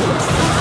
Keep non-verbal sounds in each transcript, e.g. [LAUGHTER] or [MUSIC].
Let's [LAUGHS] go.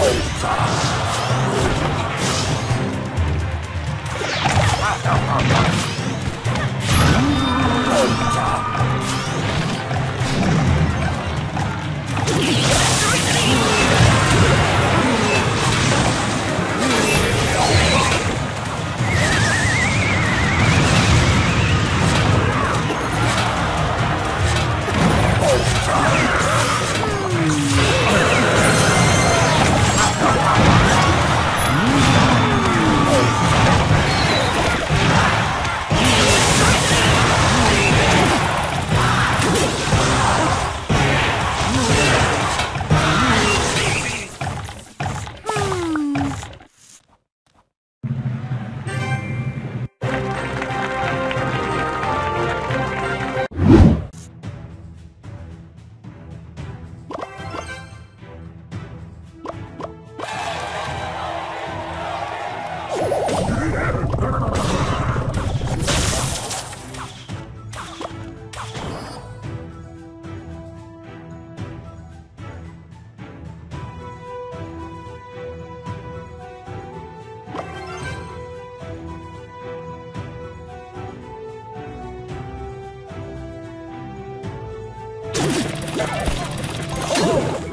Oh, ei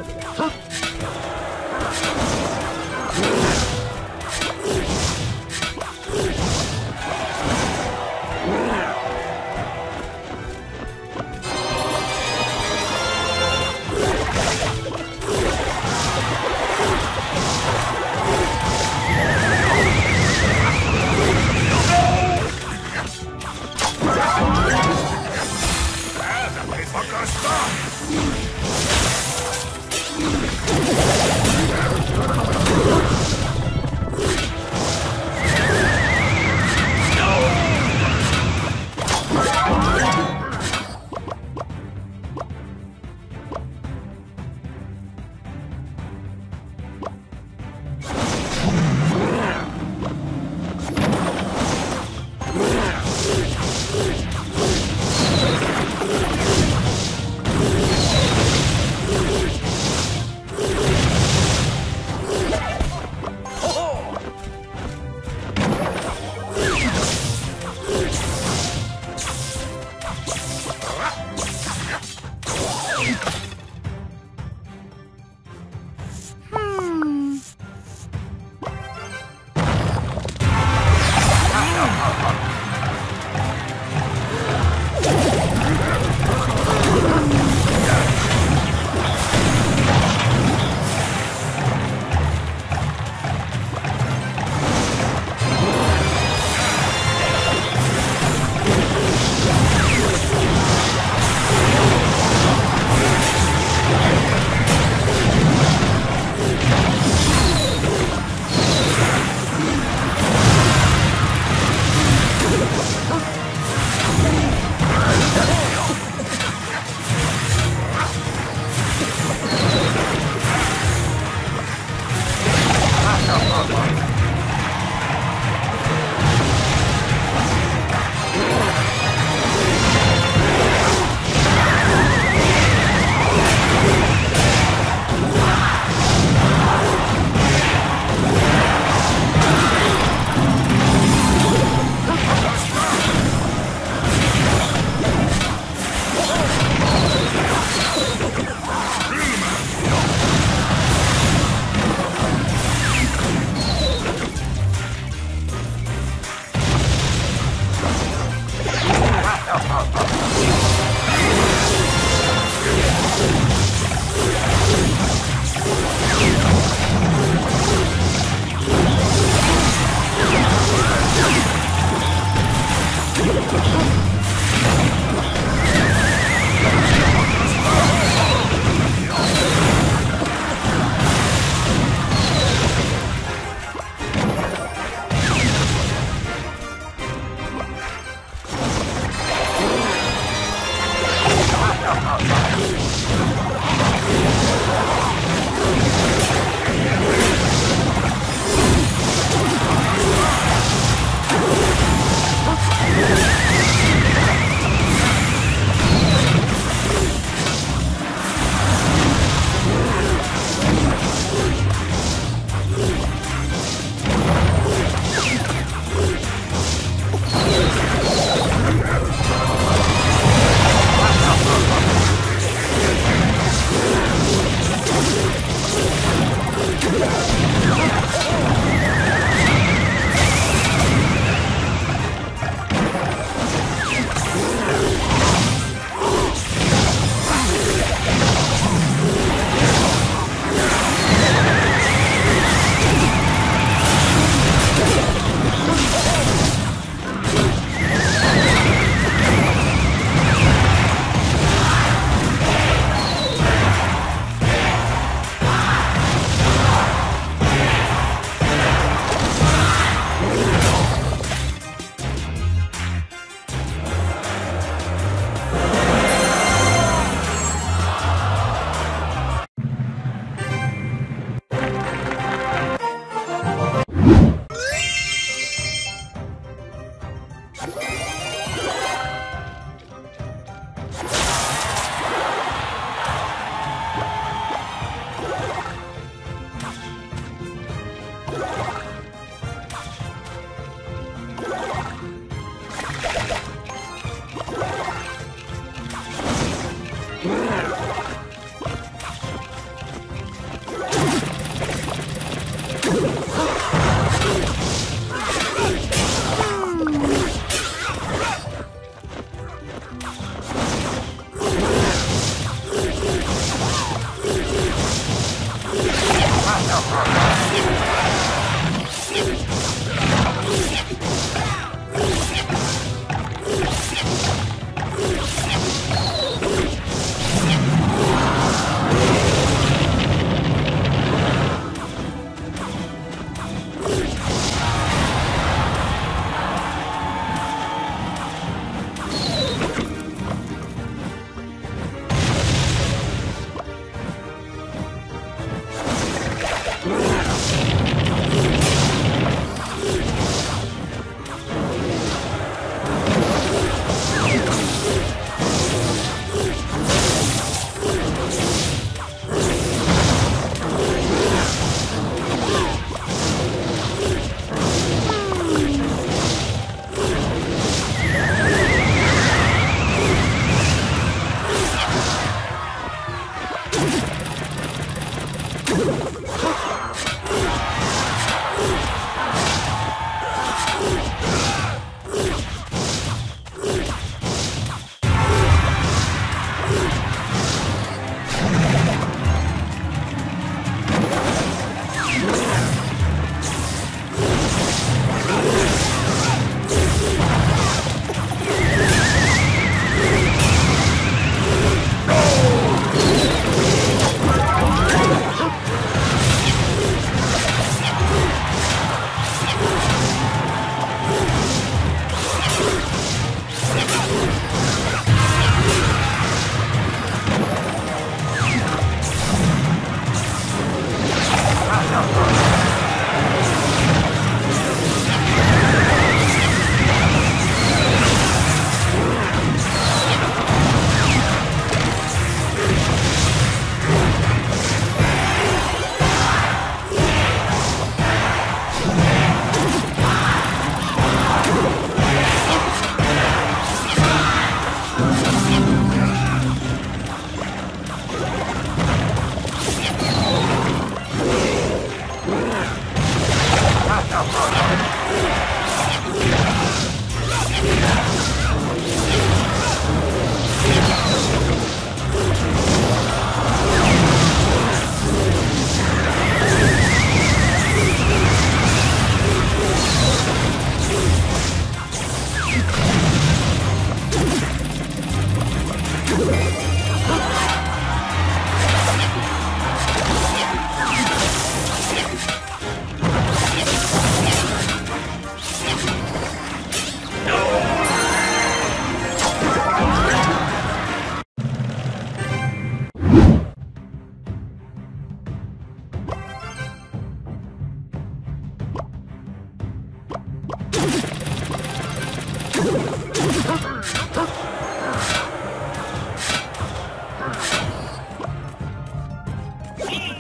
Yeah.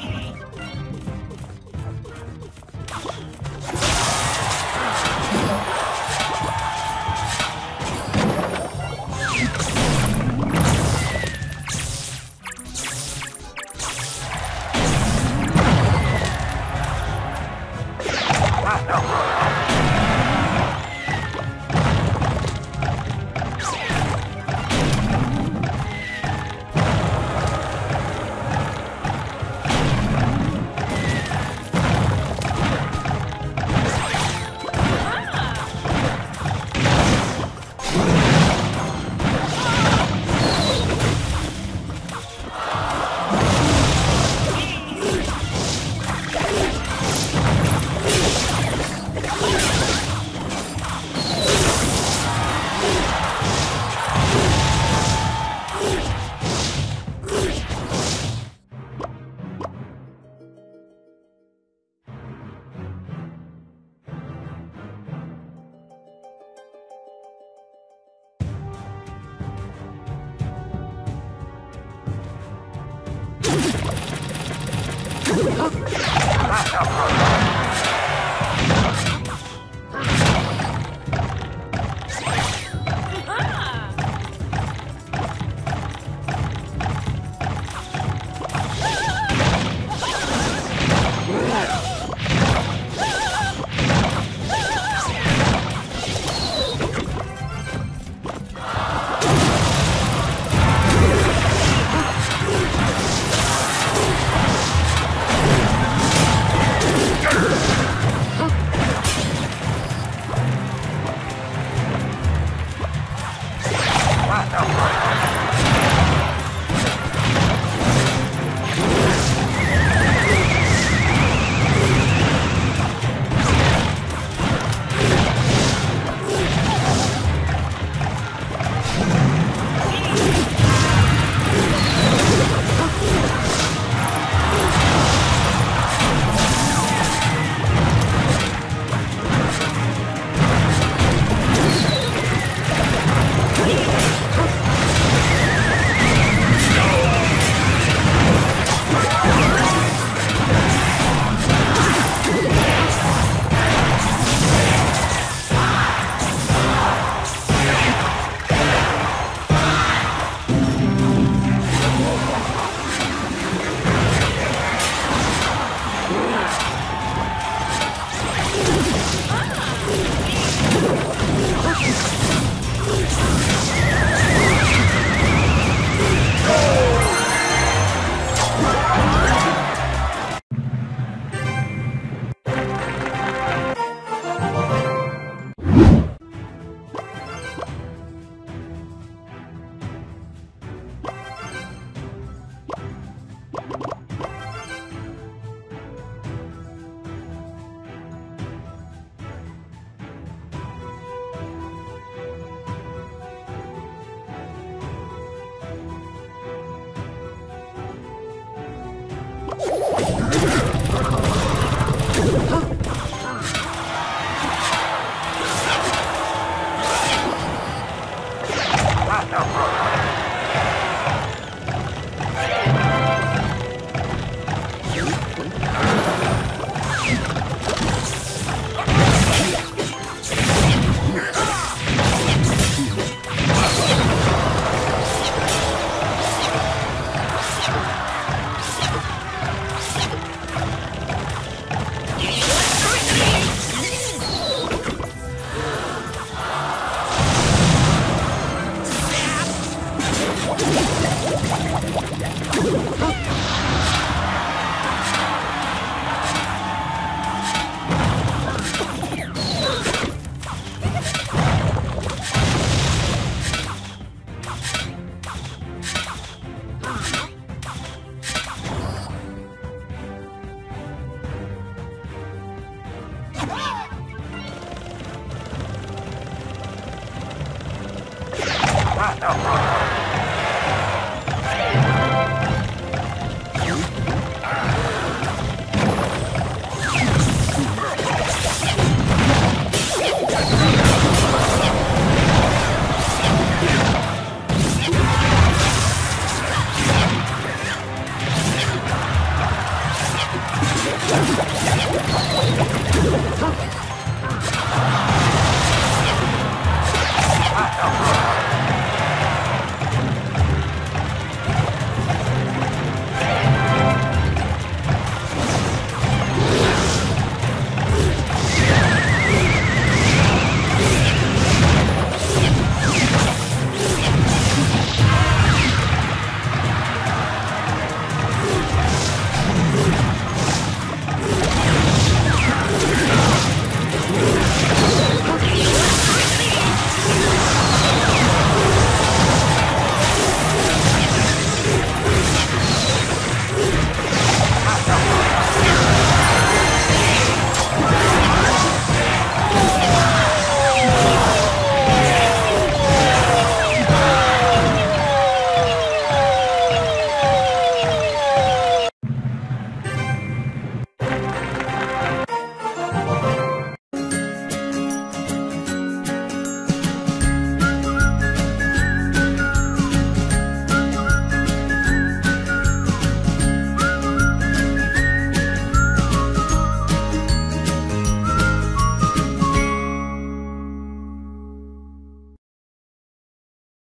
Ha!